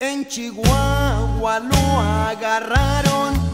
En Chihuahua lo agarraron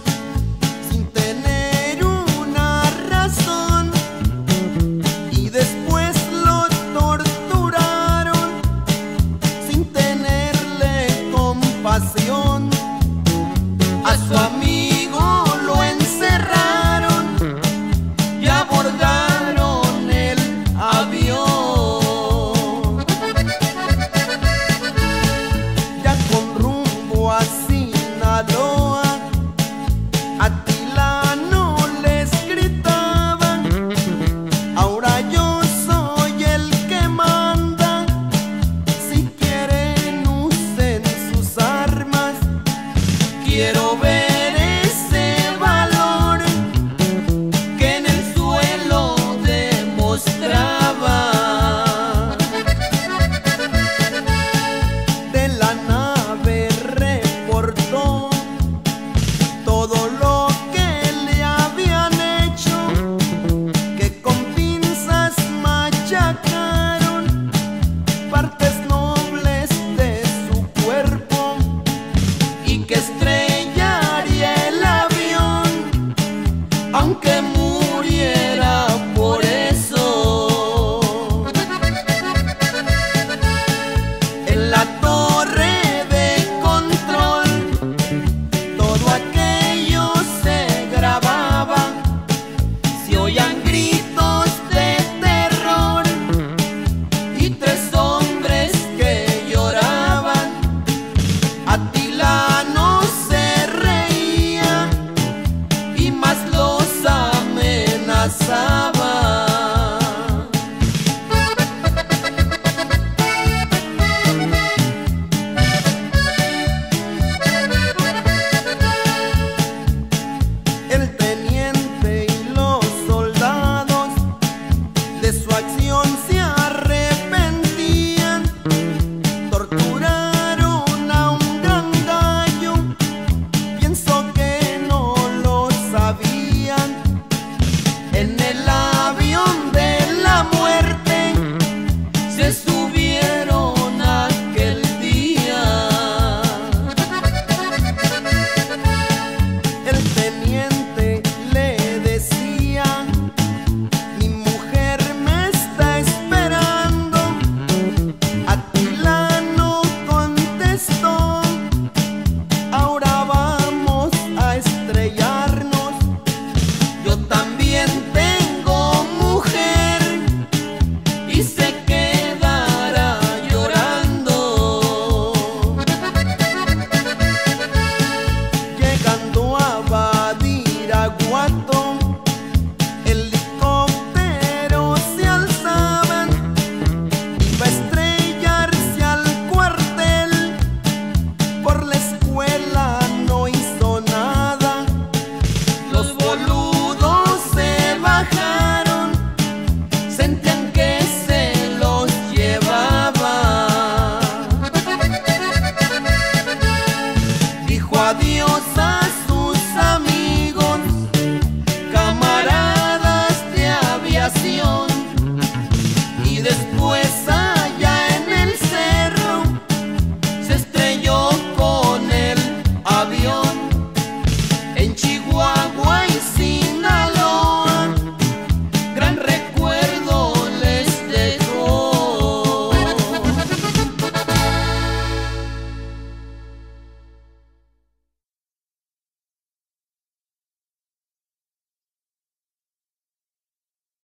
旅を